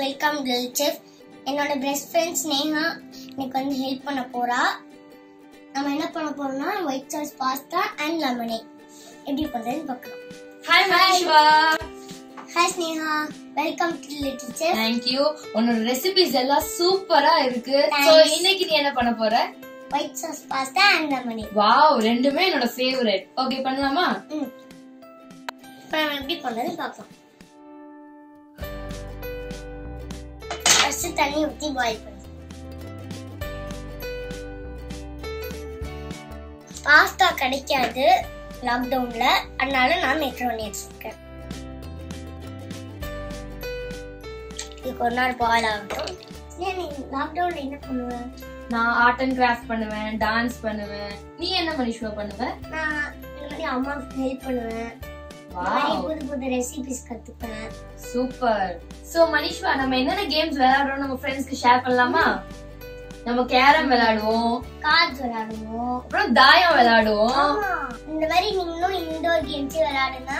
Welcome lil chef என்னோட best friend Sneha எனக்கு வந்து ஹெல்ப் பண்ண போறா. நம்ம என்ன பண்ண போறோம்னா white sauce pasta and lemonade எப்படி பண்றதுன்னு பார்க்கலாம். Hi Manishwa hi Sneha. Welcome to little chef thank you உன்னோட ரெசிபிஸ் எல்லாம் சூப்பரா இருக்கு. சோ இன்னைக்கு நீ என்ன பண்ண போற? White sauce pasta and lemonade wow ரெண்டுமே என்னோட ஃபேவரட் ஓகே பண்ணலாமா? ம். இப்போ எப்படி பண்றதுன்னு பார்க்கலாம். தண்ணி ஊற்றி பாயில் பண்ணு. பாஸ்தா கிடைக்காது லாக்டவுன்ல அதனால நான் மெக்ரோனி வச்சிருக்கேன். இதுக்கு ஒரு நாள் ஏன் நீ லாக்டவுன்ல என்ன பண்ணுவ? நான் ஆர்ட் அண்ட் கிராஃப்ட் பண்ணுவேன் டான்ஸ் பண்ணுவேன். நீ என்ன மனிஷ்வா பண்ணுவ? நான் இந்த மாதிரி அம்மாவுக்கு ஹெல்ப் பண்ணுவேன். புது புது ரெசிபிஸ் கத்துப்பேன். சூப்பர் சோ மனிஷ்வா நம்ம என்னென்ன கேம்ஸ் விளையாடுறோம் நம்ம ஃப்ரெண்ட்ஸ்க்கு ஷேர் பண்ணலாமா? நம்ம கேரம் விளையாடுவோம் கார்ட்ஸ் விளையாடுவோம் அப்புறம் தாயம் விளையாடுவோம். இந்த மாதிரி நீங்களும் இன்டோர் கேம்ஸ் விளையாடுங்க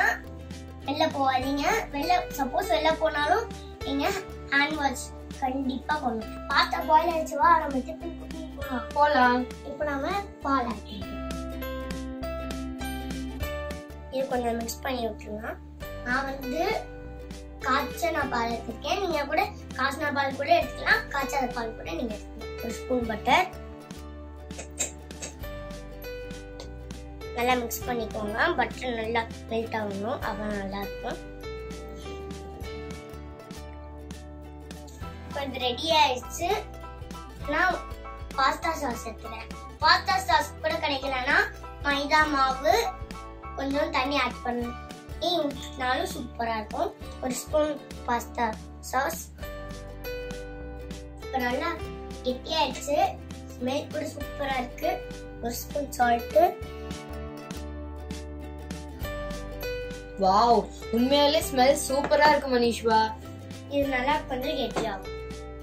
வெளில போகாதீங்க. வெளில சப்போஸ் வெளில போனாலும் நீங்க ஹேண்ட் வாஷ் கண்டிப்பா பண்ணணும் பாத்தா பாயில் ஆயிடுச்சு வா நம்ம திருப்பி போலாம். இப்போ நாம பால் இது கொஞ்சம் மிக்ஸ் பண்ணி விட்டுருங்க நான் வந்து காய்ச்சன பால் எடுத்துருக்கேன். நீங்க கூட காய்ச்சின பால் கூட எடுத்துக்கலாம். காய்ச்சாத பால் கூட நீங்க எடுத்துக்கலாம். ஒரு ஸ்பூன் பட்டர் நல்லா மிக்ஸ் பண்ணிக்கோங்க. பட்டர் நல்லா மெல்ட் ஆகணும். அவ்வளோ நல்லா இருக்கும். இப்போ இது ரெடி ஆயிடுச்சு. நான் பாஸ்தா சாஸ் எடுத்துக்கிறேன். பாஸ்தா சாஸ் கூட கிடைக்கலன்னா மைதா மாவு கொஞ்சம் தண்ணி ஆட் பண்ணி ஊற்றினாலும் சூப்பராக இருக்கும். ஒரு ஸ்பூன் பாஸ்தா சாஸ் இப்போ நல்லா கெட்டியாயிடுச்சு. ஸ்மெல் கூட சூப்பராக இருக்கு. ஒரு ஸ்பூன் சால்ட்டு வாவ் உண்மையாலே ஸ்மெல் சூப்பரா இருக்கு மனிஷ்வா. இது நல்லா கொஞ்சம் கெட்டியாகும்.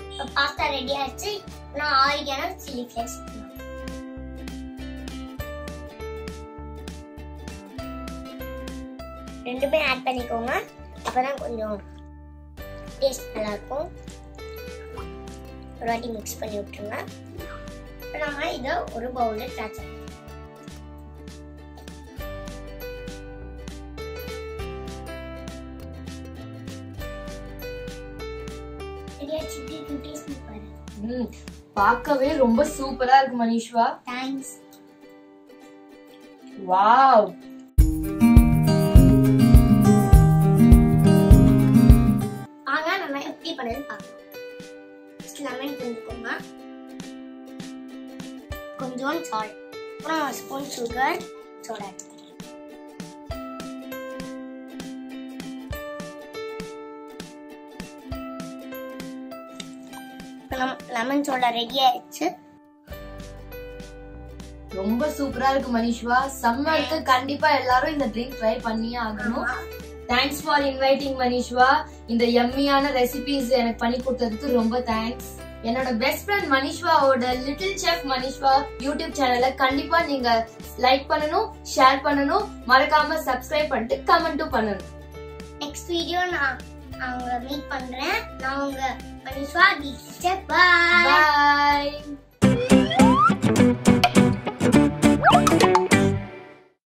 இப்போ பாஸ்தா ரெடி ஆயிடுச்சு. நான் ஆரிகானோ சில்லி ஃப்ளேக்ஸ் ரெண்டுமே ஆட் பண்ணிக்கோங்க. அப்பதான் கொஞ்சம் டேஸ்ட் நல்லா இருக்கும் ஒரு வாட்டி மிக்ஸ் பண்ணி விட்டுருங்க. இப்போ நம்ம இதை ஒரு பவுலில் ட்ரான்ஸ்ஃபர் பார்க்கவே ரொம்ப சூப்பரா இருக்கு மனிஷ்வா தேங்க்ஸ் வாவ். லெமன் புரிஞ்சுக்கோங்க கொஞ்சோண்டு சால்ட் அப்புறம் spoon sugar soda lemon soda ready ஆயிடுச்சு. ரொம்ப சூப்பரா இருக்கு மனிஷ்வா. சம்மருக்கு கண்டிப்பா எல்லாரும் இந்த ட்ரிங்க் ட்ரை பண்ணியே ஆகணும். தேங்க்ஸ் ஃபார் இன்வைட்டிங் மனிஷ்வா இந்த எம்மியான ரெசிபிஸ் எனக்கு பண்ணி கொடுத்ததுக்கு ரொம்ப தேங்க்ஸ் என்னோட பெஸ்ட் ஃப்ரெண்ட் மனிஷ்வாவோட லிட்டில் செஃப் மனிஷ்வா யூடியூப் சேனலை கண்டிப்பா நீங்க லைக் பண்ணணும் ஷேர் பண்ணணும். மறக்காம சப்ஸ்கிரைப் பண்ணிட்டு கமெண்ட்டும் பண்ணணும். நெக்ஸ்ட் வீடியோ நான் அவங்க மீட் பண்றேன். நான் உங்க மனிஷ்வா பாய்